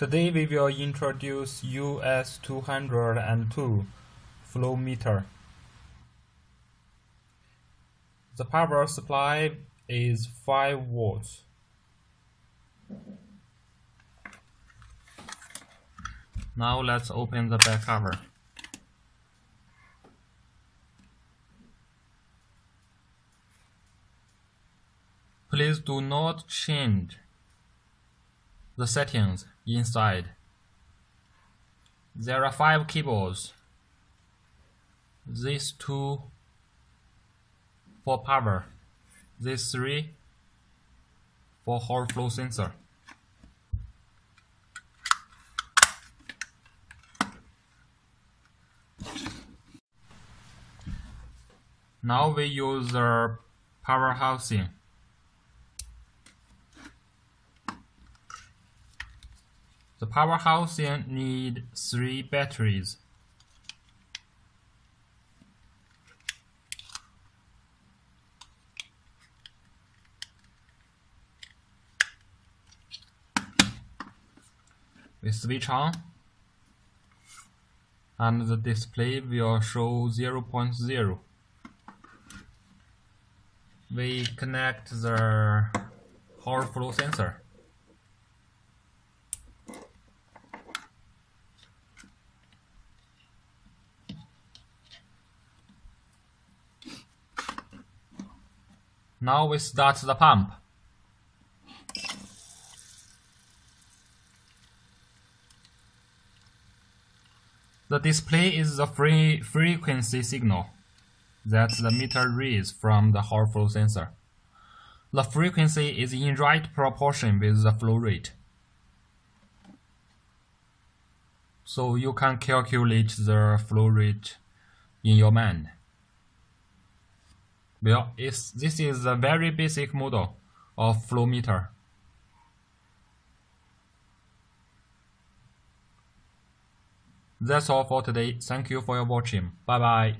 Today we will introduce US202 flow meter. The power supply is 5 volts. Now let's open the back cover. Please do not change the settings inside. There are five cables. These two for power. These three for Hall flow sensor. Now we use the power housing. The power housing need three batteries. We switch on and the display will show 0, 0.0. We connect the power flow sensor. Now we start the pump. The display is the free frequency signal that the meter reads from the flow sensor. The frequency is in right proportion with the flow rate. So you can calculate the flow rate in your mind. Well, this is a very basic model of flow meter. That's all for today. Thank you for your watching. Bye bye.